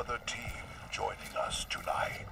Another team joining us tonight.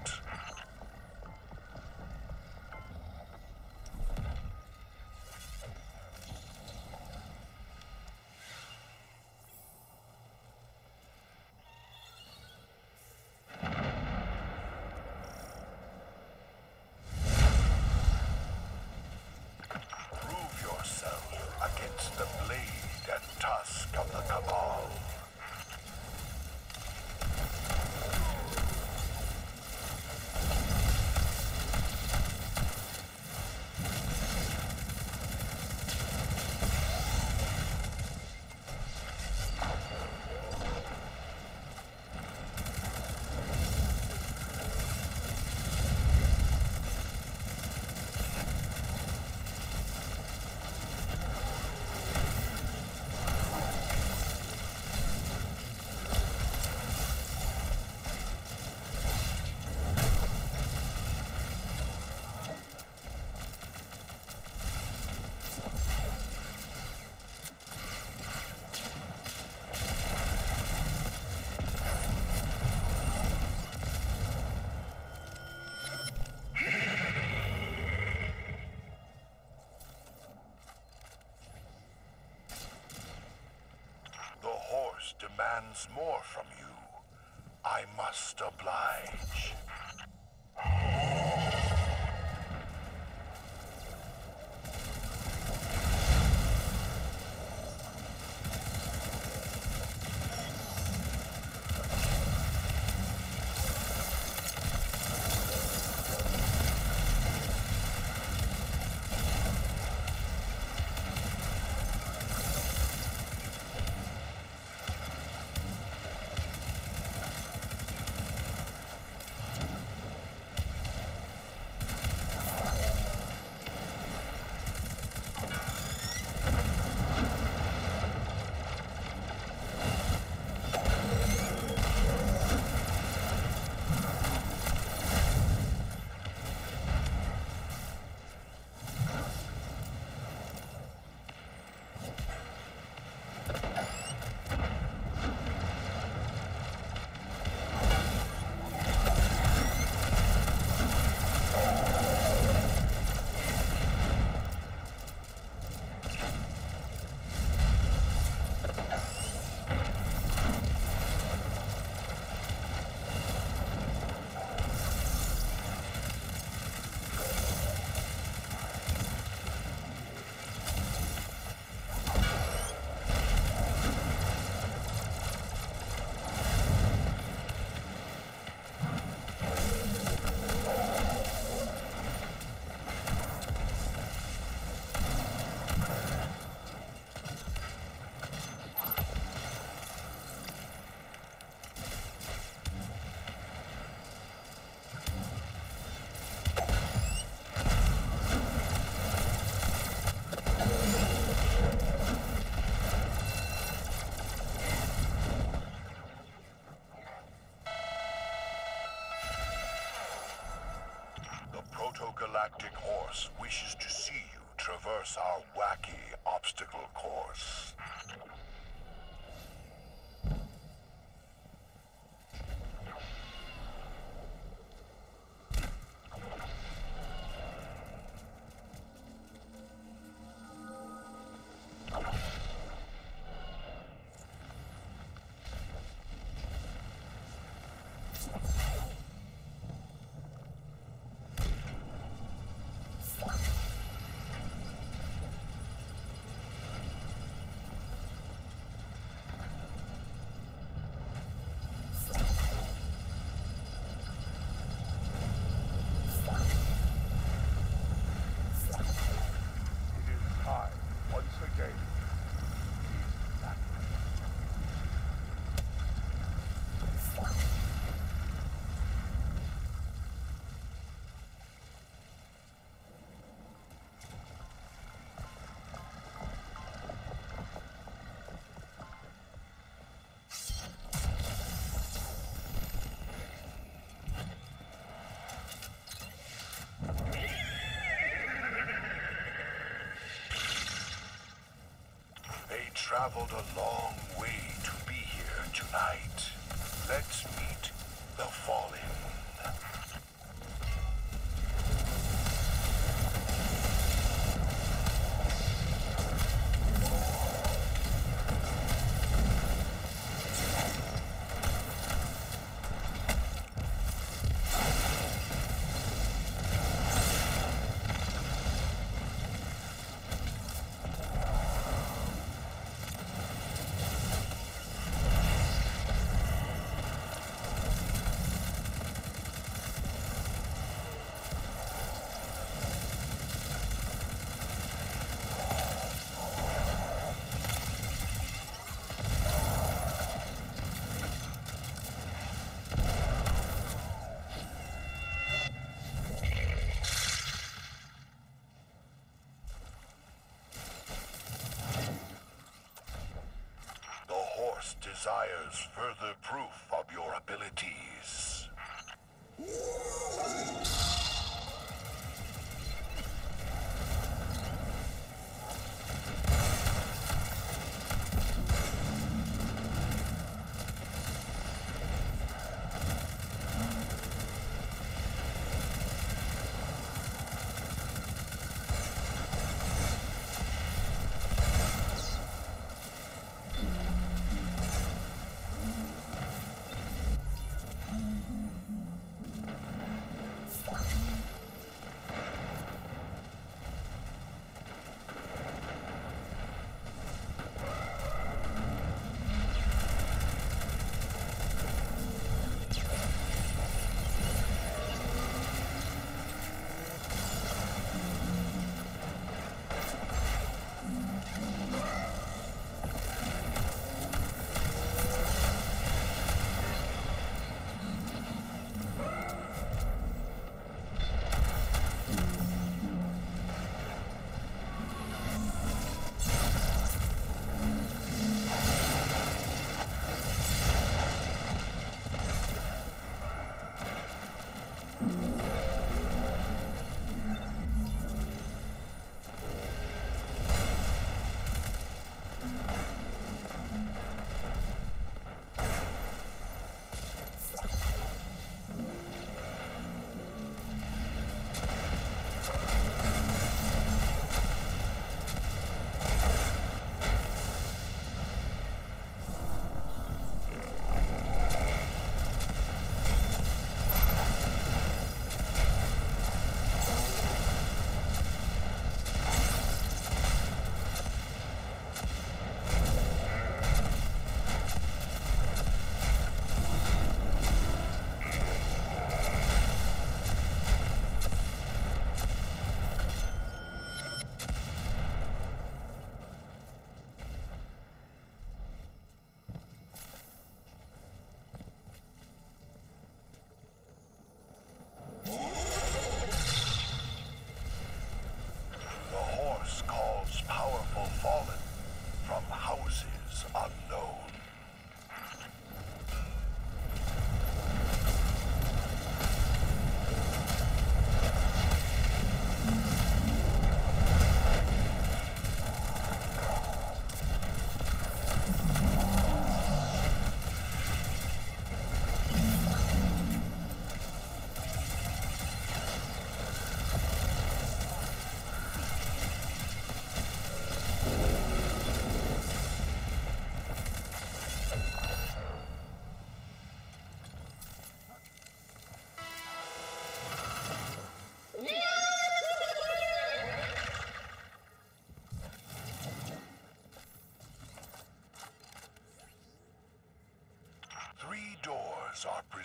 Demands more from you, I must oblige. Wishes to see you traverse our wacky obstacle course. Traveled a long way to be here tonight. Let's meet the Fallen. The horse desires further proof of your abilities.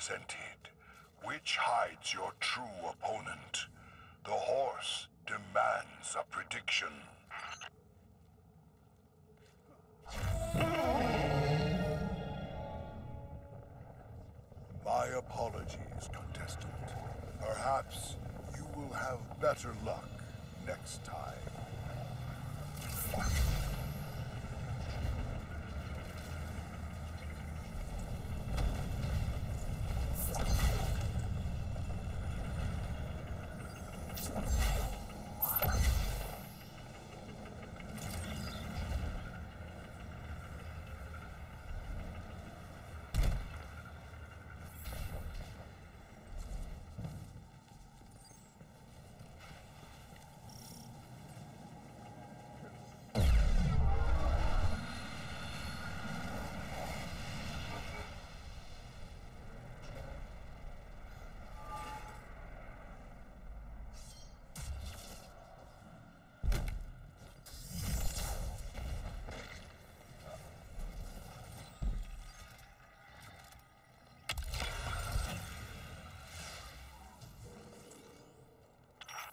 Presented, which hides your true opponent. The horse demands a prediction. My apologies, contestant. Perhaps you will have better luck next time.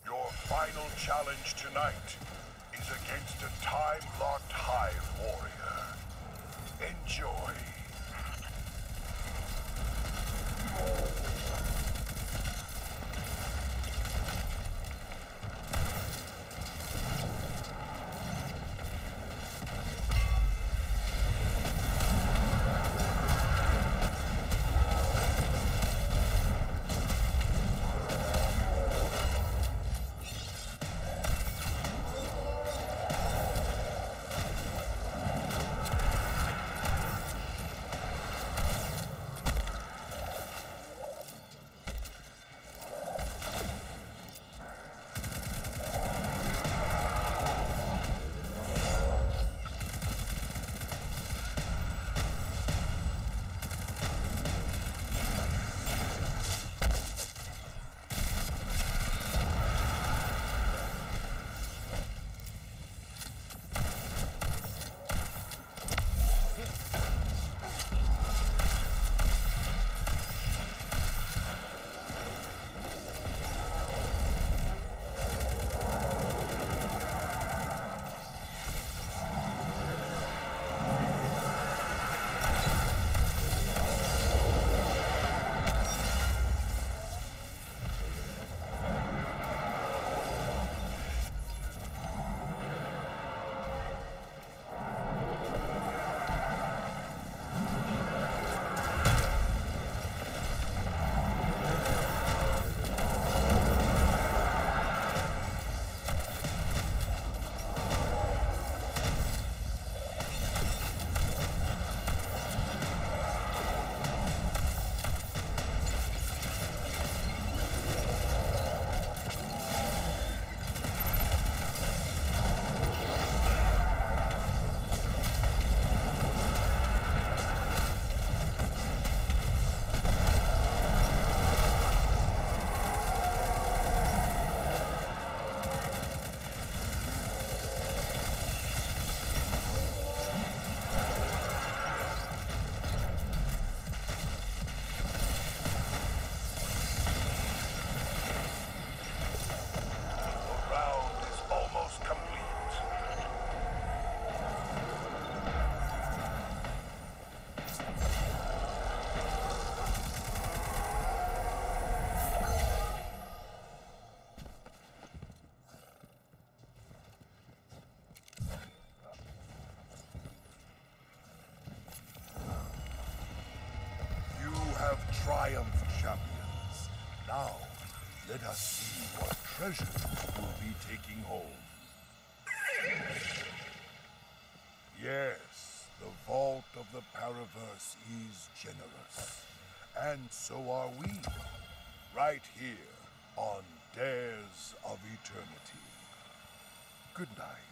Your final challenge tonight is against a time-locked Hive warrior. Enjoy. Let us see what treasures will be taking home. Yes, the vault of the Paraverse is generous. And so are we. Right here on Dares of Eternity. Good night.